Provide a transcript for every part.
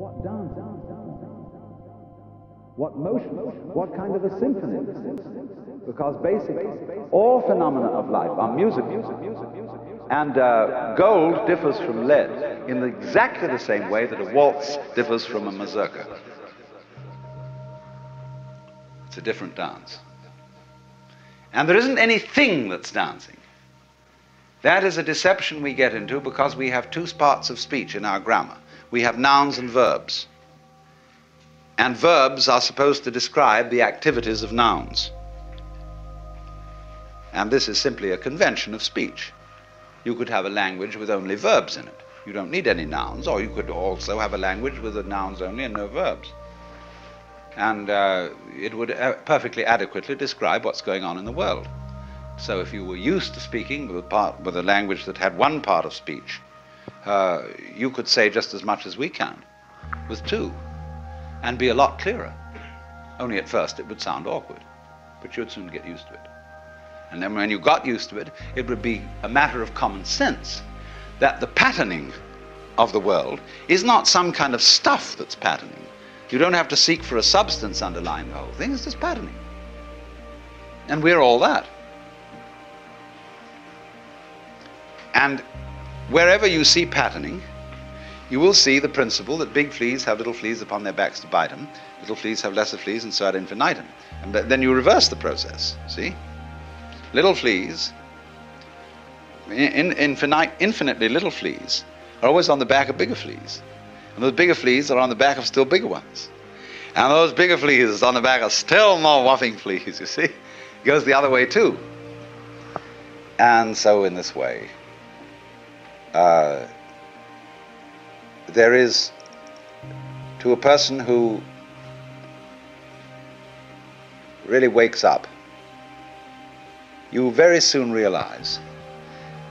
What dance? What motion? What kind of a symphony? Because basically, all phenomena of life are music. And uh, gold differs from lead in exactly the same way that a waltz differs from a mazurka. It's a different dance. And there isn't anything that's dancing. That is a deception we get into because we have two parts of speech in our grammar. We have nouns and verbs. And verbs are supposed to describe the activities of nouns. And this is simply a convention of speech. You could have a language with only verbs in it. You don't need any nouns, or you could also have a language with the nouns only and no verbs. And uh, it would uh, perfectly adequately describe what's going on in the world. So if you were used to speaking with a, part, with a language that had one part of speech, uh, you could say just as much as we can with two and be a lot clearer. Only at first it would sound awkward, but you'd soon get used to it. And then when you got used to it, it would be a matter of common sense that the patterning of the world is not some kind of stuff that's patterning. You don't have to seek for a substance underlying the whole thing, it's just patterning. And we're all that. And wherever you see patterning, you will see the principle that big fleas have little fleas upon their backs to bite them, little fleas have lesser fleas, and so ad infinitum. And then you reverse the process, see? Little fleas, in, infinite, infinitely little fleas, are always on the back of bigger fleas. And those bigger fleas are on the back of still bigger ones. And those bigger fleas on the back of still more whopping fleas, you see? It goes the other way too. And so, in this way, uh, there is to a person who really wakes up, you very soon realize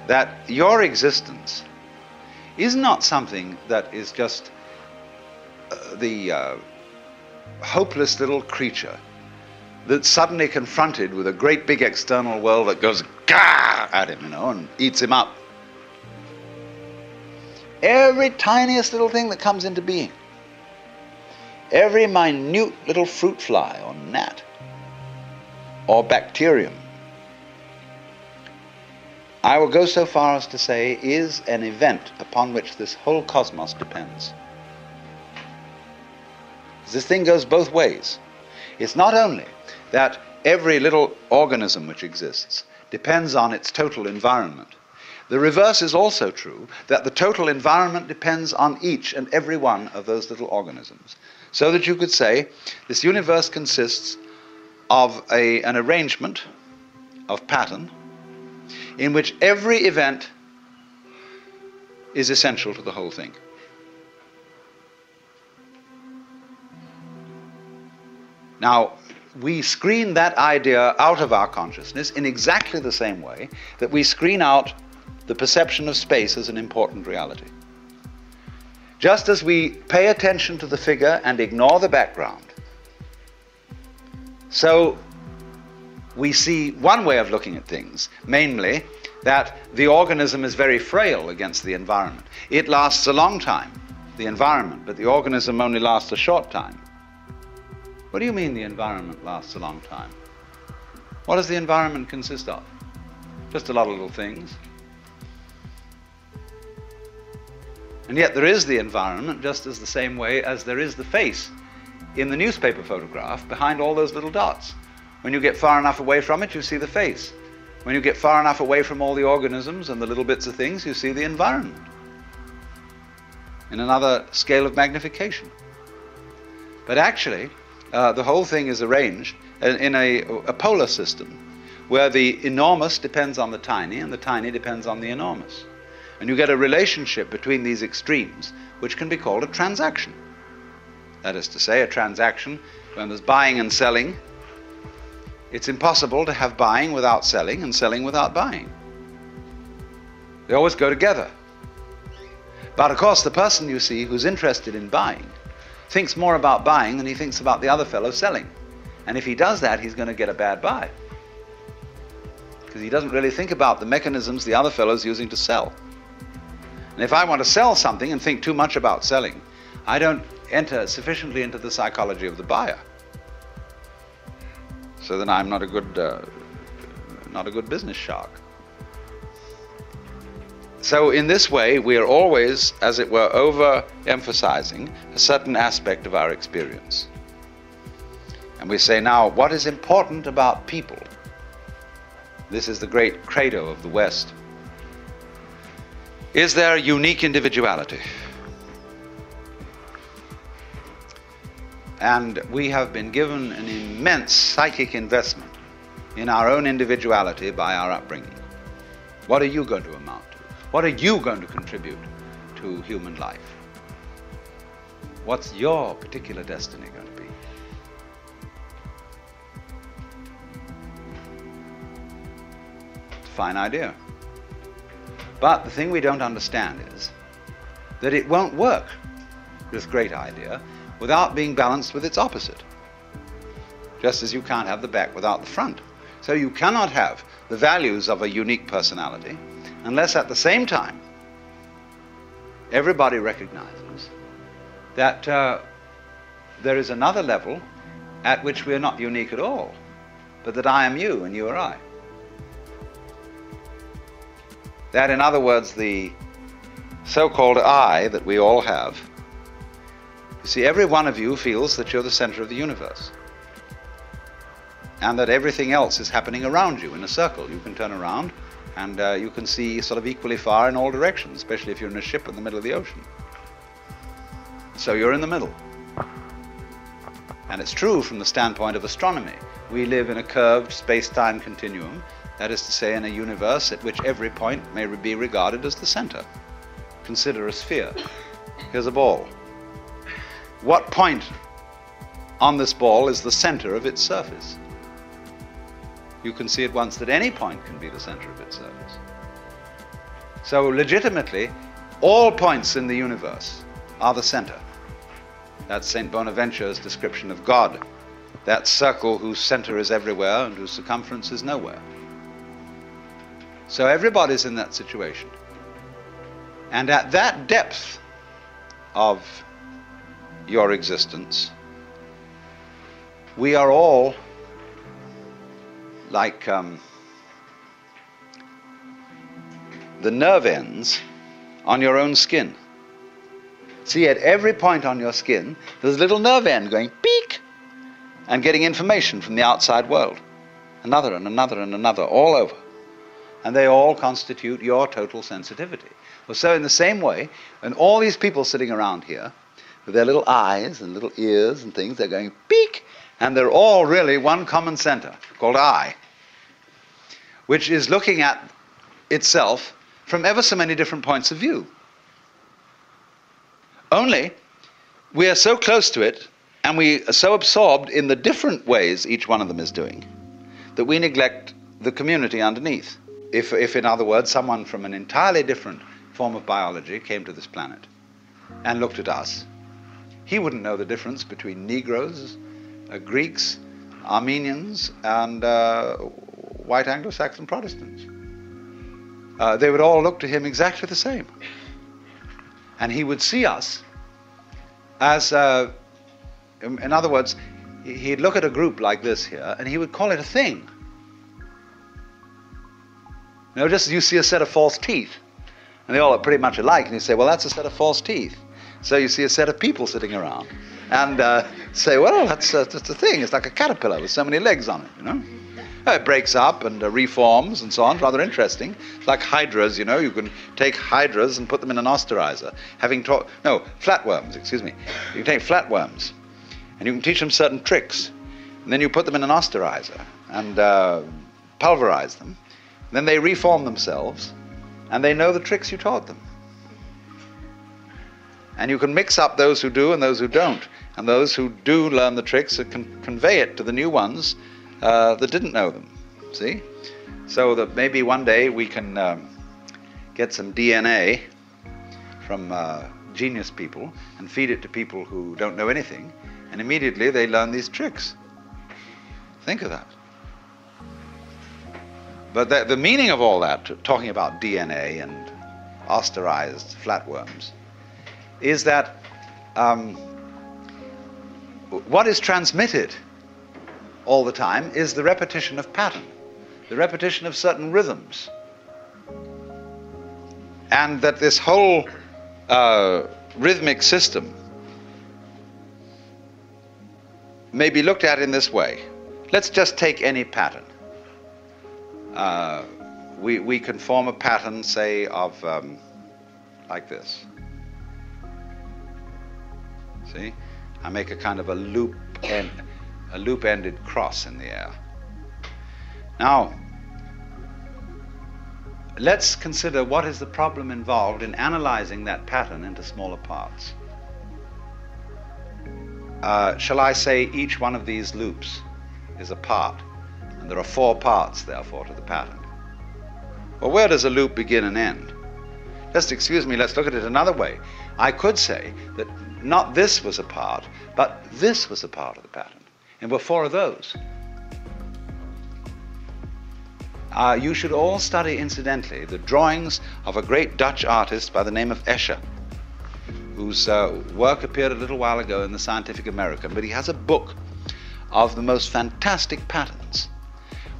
that your existence is not something that is just uh, the uh, hopeless little creature that's suddenly confronted with a great big external world that goes gah at him, you know, and eats him up. Every tiniest little thing that comes into being, every minute little fruit fly or gnat or bacterium, I will go so far as to say is an event upon which this whole cosmos depends. This thing goes both ways. It's not only that every little organism which exists depends on its total environment, the reverse is also true that the total environment depends on each and every one of those little organisms. So that you could say this universe consists of a, an arrangement of pattern in which every event is essential to the whole thing. Now, we screen that idea out of our consciousness in exactly the same way that we screen out the perception of space as an important reality. Just as we pay attention to the figure and ignore the background, so we see one way of looking at things, mainly that the organism is very frail against the environment. It lasts a long time, the environment, but the organism only lasts a short time. What do you mean the environment lasts a long time? What does the environment consist of? Just a lot of little things. And yet there is the environment just as the same way as there is the face in the newspaper photograph behind all those little dots. When you get far enough away from it, you see the face. When you get far enough away from all the organisms and the little bits of things, you see the environment in another scale of magnification. But actually, uh, the whole thing is arranged in a, a polar system where the enormous depends on the tiny and the tiny depends on the enormous. And you get a relationship between these extremes, which can be called a transaction. That is to say, a transaction when there's buying and selling. It's impossible to have buying without selling and selling without buying. They always go together. But of course, the person you see who's interested in buying thinks more about buying than he thinks about the other fellow selling. And if he does that, he's going to get a bad buy. Because he doesn't really think about the mechanisms the other fellow's using to sell. And if I want to sell something and think too much about selling, I don't enter sufficiently into the psychology of the buyer so then I'm not a good, uh, not a good business shark. So, in this way, we are always, as it were, overemphasizing a certain aspect of our experience. And we say, now, what is important about people? This is the great credo of the West. Is there unique individuality? And we have been given an immense psychic investment in our own individuality by our upbringing. What are you going to amount to? What are you going to contribute to human life? What's your particular destiny going to be? Fine idea. But the thing we don't understand is that it won't work, this great idea, without being balanced with its opposite. Just as you can't have the back without the front. So you cannot have the values of a unique personality unless at the same time everybody recognizes that uh, there is another level at which we are not unique at all, but that I am you and you are I. That, in other words, the so called I that we all have. You see, every one of you feels that you're the center of the universe. And that everything else is happening around you in a circle. You can turn around and uh, you can see sort of equally far in all directions, especially if you're in a ship in the middle of the ocean. So you're in the middle. And it's true from the standpoint of astronomy. We live in a curved space time continuum that is to say, in a universe at which every point may be regarded as the center. Consider a sphere. Here's a ball. What point on this ball is the center of its surface? You can see at once that any point can be the center of its surface. So, legitimately, all points in the universe are the center. That's St. Bonaventure's description of God, that circle whose center is everywhere and whose circumference is nowhere. So everybody's in that situation. And at that depth of your existence, we are all like um, the nerve ends on your own skin. See, at every point on your skin, there's a little nerve end going peek and getting information from the outside world. Another and another and another, all over and they all constitute your total sensitivity. Well, so in the same way, and all these people sitting around here, with their little eyes and little ears and things, they're going peek, and they're all really one common center called I, which is looking at itself from ever so many different points of view. Only we are so close to it and we are so absorbed in the different ways each one of them is doing that we neglect the community underneath if, if, in other words, someone from an entirely different form of biology came to this planet and looked at us, he wouldn't know the difference between Negroes, uh, Greeks, Armenians, and uh, white Anglo Saxon Protestants. Uh, they would all look to him exactly the same. And he would see us as, uh, in other words, he'd look at a group like this here and he would call it a thing. You know, just as you see a set of false teeth, and they all look pretty much alike, and you say, well, that's a set of false teeth. So you see a set of people sitting around, and uh, say, well, that's, uh, that's a thing. It's like a caterpillar with so many legs on it, you know. Uh, it breaks up and uh, reforms and so on. Rather interesting. It's like hydras, you know. You can take hydras and put them in an osterizer. Having taught, no, flatworms, excuse me. You can take flatworms and you can teach them certain tricks. And then you put them in an osterizer and uh, pulverize them. Then they reform themselves and they know the tricks you taught them. And you can mix up those who do and those who don't. And those who do learn the tricks can convey it to the new ones uh, that didn't know them. See? So that maybe one day we can um, get some DNA from uh, genius people and feed it to people who don't know anything, and immediately they learn these tricks. Think of that. But the, the meaning of all that, talking about DNA and osterized flatworms, is that um, what is transmitted all the time is the repetition of pattern, the repetition of certain rhythms. And that this whole uh, rhythmic system may be looked at in this way. Let's just take any pattern. Uh, we, we can form a pattern, say, of um, like this. See? I make a kind of a loop end, a loop-ended cross in the air. Now, let's consider what is the problem involved in analyzing that pattern into smaller parts. Uh, shall I say each one of these loops is a part, there are four parts, therefore, to the pattern. Well, where does a loop begin and end? Just excuse me, let's look at it another way. I could say that not this was a part, but this was a part of the pattern. And were four of those. Uh, you should all study, incidentally, the drawings of a great Dutch artist by the name of Escher, whose uh, work appeared a little while ago in the Scientific American. But he has a book of the most fantastic patterns,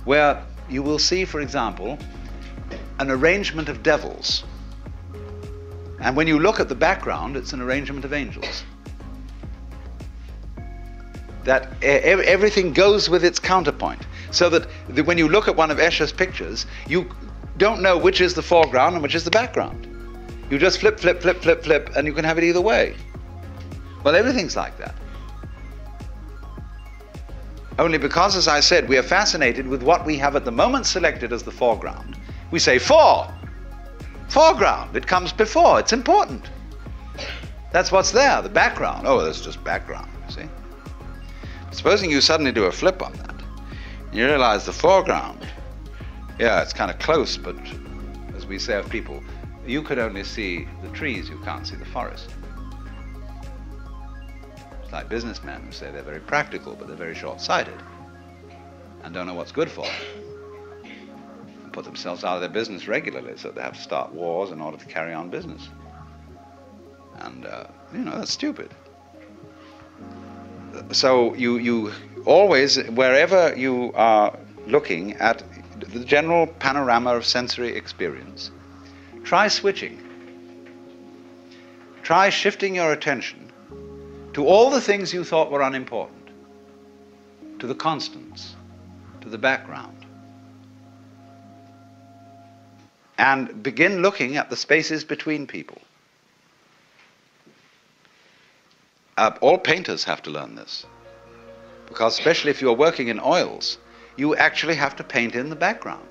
where you will see, for example, an arrangement of devils and when you look at the background, it's an arrangement of angels. That everything goes with its counterpoint. So that when you look at one of Escher's pictures, you don't know which is the foreground and which is the background. You just flip, flip, flip, flip, flip, and you can have it either way. Well, everything's like that. Only because, as I said, we are fascinated with what we have at the moment selected as the foreground. We say for! Foreground, it comes before, it's important. That's what's there, the background. Oh, that's just background, you see? Supposing you suddenly do a flip on that, you realize the foreground, yeah, it's kind of close, but as we say of people, you could only see the trees, you can't see the forest. Like businessmen who say they're very practical, but they're very short sighted and don't know what's good for them put themselves out of their business regularly, so they have to start wars in order to carry on business. And, uh, you know, that's stupid. So you, you always, wherever you are looking at the general panorama of sensory experience, try switching. Try shifting your attention to all the things you thought were unimportant, to the constants, to the background. and begin looking at the spaces between people. Uh, all painters have to learn this. Because, especially if you're working in oils, you actually have to paint in the background.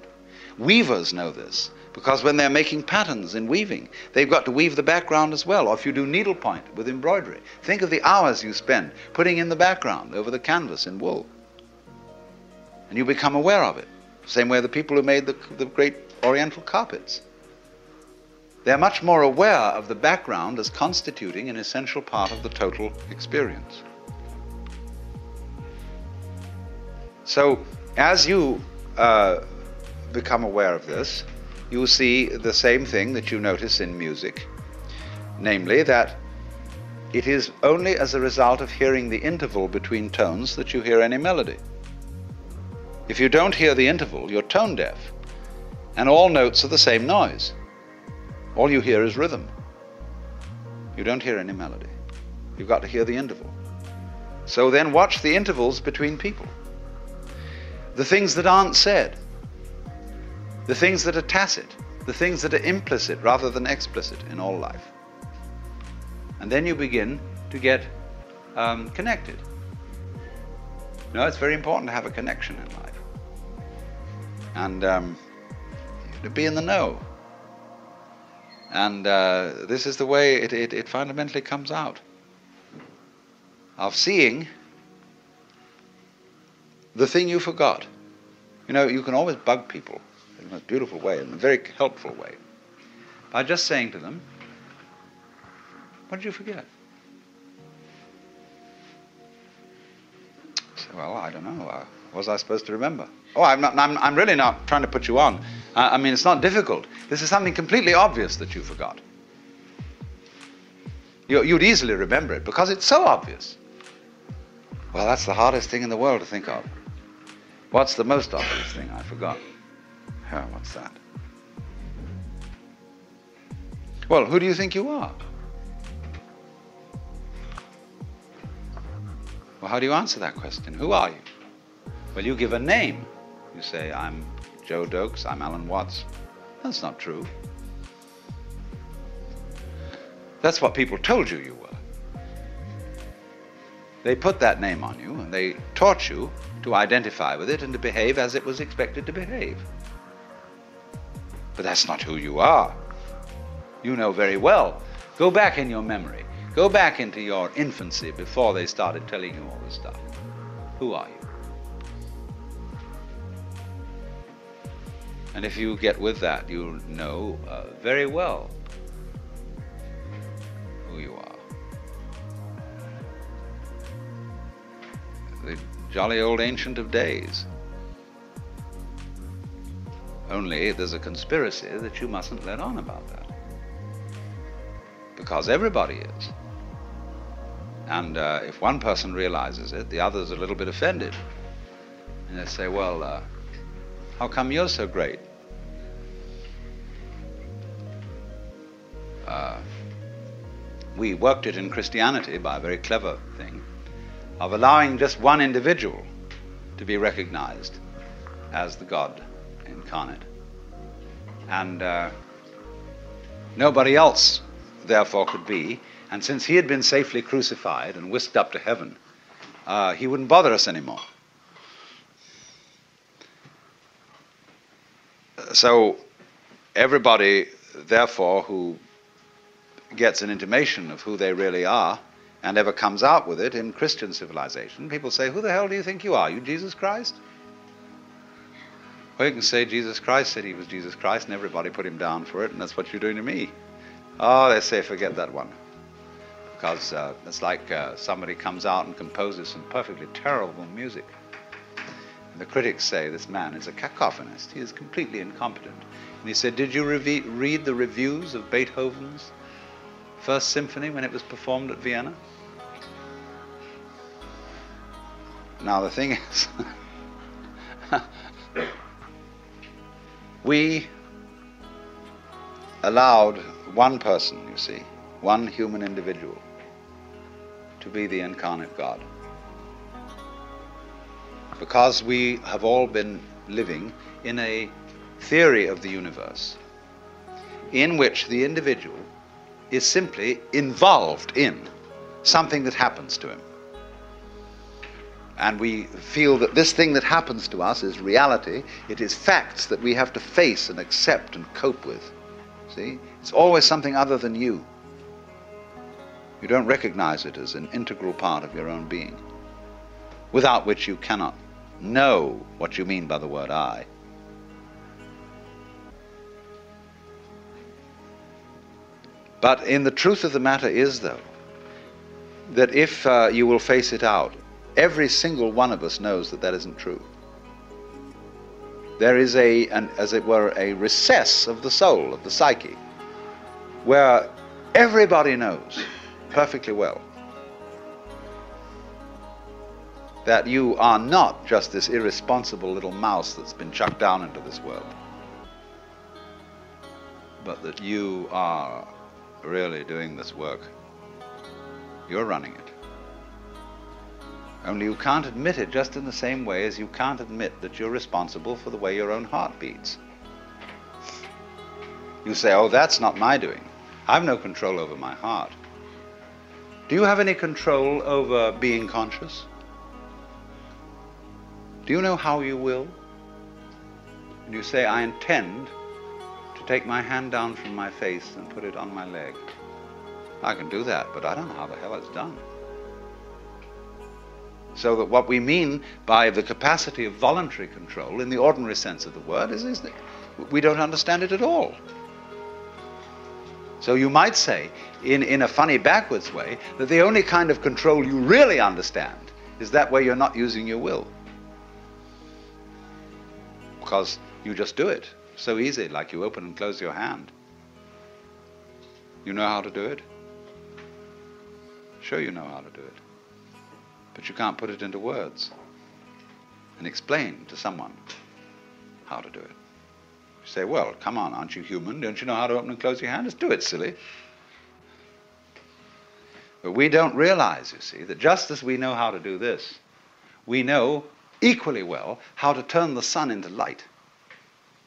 Weavers know this because when they're making patterns in weaving, they've got to weave the background as well. Or if you do needlepoint with embroidery, think of the hours you spend putting in the background over the canvas in wool. And you become aware of it. Same way the people who made the, the great oriental carpets. They're much more aware of the background as constituting an essential part of the total experience. So, as you uh, become aware of this, you see the same thing that you notice in music, namely that it is only as a result of hearing the interval between tones that you hear any melody. If you don't hear the interval, you're tone deaf and all notes are the same noise. All you hear is rhythm. You don't hear any melody. You've got to hear the interval. So then watch the intervals between people. The things that aren't said, the things that are tacit, the things that are implicit rather than explicit in all life. And then you begin to get um, connected. You know, it's very important to have a connection in life. And um, to be in the know. And uh, this is the way it, it, it fundamentally comes out of seeing the thing you forgot. You know, you can always bug people in a beautiful way, in a very helpful way, by just saying to them, What did you forget? Say, well, I don't know. Uh, was I supposed to remember? Oh, I'm, not, I'm, I'm really not trying to put you on. Uh, I mean, it's not difficult. This is something completely obvious that you forgot. You, you'd easily remember it because it's so obvious. Well, that's the hardest thing in the world to think of. What's the most obvious thing? I forgot. Oh, what's that? Well, who do you think you are? Well, how do you answer that question? Who are you? Well, you give a name. You say, I'm Joe Doakes, I'm Alan Watts. That's not true. That's what people told you you were. They put that name on you and they taught you to identify with it and to behave as it was expected to behave. But that's not who you are. You know very well. Go back in your memory. Go back into your infancy before they started telling you all this stuff. Who are you? And if you get with that, you'll know uh, very well who you are. The jolly old ancient of days. Only there's a conspiracy that you mustn't let on about that. Because everybody is. And uh, if one person realizes it, the other's a little bit offended. And they say, well, uh, how come you're so great? uh, we worked it in Christianity by a very clever thing of allowing just one individual to be recognized as the God incarnate. And uh, nobody else, therefore, could be. And since he had been safely crucified and whisked up to heaven, uh, he wouldn't bother us anymore. So, everybody, therefore, who gets an intimation of who they really are and ever comes out with it in Christian civilization, people say, Who the hell do you think you are? You Jesus Christ? Well, you can say Jesus Christ said he was Jesus Christ, and everybody put him down for it, and that's what you're doing to me. Oh, they say, forget that one. Because uh, it's like uh, somebody comes out and composes some perfectly terrible music. And the critics say this man is a cacophonist. He is completely incompetent. And he said, Did you read the reviews of Beethoven's First Symphony when it was performed at Vienna? Now, the thing is, we allowed one person, you see, one human individual, to be the incarnate God. Because we have all been living in a theory of the universe in which the individual is simply involved in something that happens to him. And we feel that this thing that happens to us is reality. It is facts that we have to face and accept and cope with. See? It's always something other than you. You don't recognize it as an integral part of your own being, without which you cannot know what you mean by the word I. But in the truth of the matter is, though, that if uh, you will face it out, every single one of us knows that that isn't true. There is a, an, as it were, a recess of the soul, of the psyche, where everybody knows perfectly well that you are not just this irresponsible little mouse that's been chucked down into this world, but that you are really doing this work. You're running it. Only you can't admit it just in the same way as you can't admit that you're responsible for the way your own heart beats. You say, oh, that's not my doing. I've no control over my heart. Do you have any control over being conscious? Do you know how you will? And you say, I intend to take my hand down from my face and put it on my leg. I can do that, but I don't know how the hell it's done. So that what we mean by the capacity of voluntary control in the ordinary sense of the word is, is that we don't understand it at all. So you might say, in, in a funny backwards way, that the only kind of control you really understand is that where you're not using your will. Because you just do it. So easy, like you open and close your hand. You know how to do it? Sure, you know how to do it. But you can't put it into words and explain to someone how to do it. You say, well, come on, aren't you human? Don't you know how to open and close your hand? Just do it, silly. But we don't realize, you see, that just as we know how to do this, we know equally well how to turn the sun into light,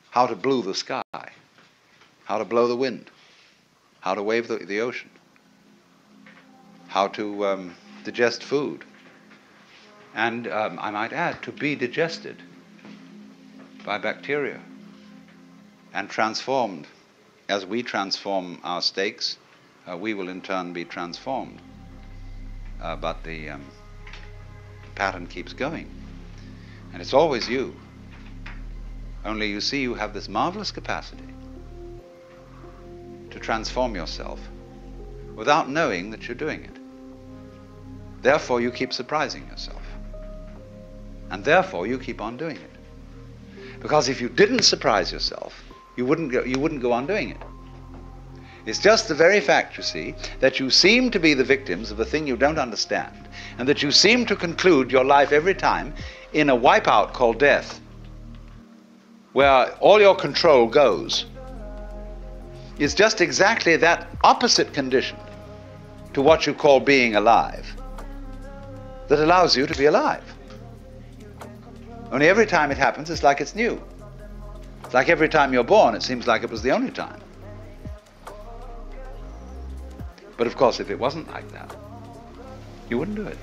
how to blue the sky, how to blow the wind, how to wave the, the ocean, how to um, digest food, and um, I might add, to be digested by bacteria and transformed. As we transform our steaks, uh, we will in turn be transformed. Uh, but the um, pattern keeps going. And it's always you. Only you see, you have this marvelous capacity to transform yourself without knowing that you're doing it. Therefore, you keep surprising yourself. And therefore, you keep on doing it. Because if you didn't surprise yourself, you wouldn't go, you wouldn't go on doing it. It's just the very fact, you see, that you seem to be the victims of a thing you don't understand, and that you seem to conclude your life every time in a wipeout called death, where all your control goes, is just exactly that opposite condition to what you call being alive that allows you to be alive. Only every time it happens, it's like it's new. It's like every time you're born, it seems like it was the only time. But of course, if it wasn't like that, you wouldn't do it.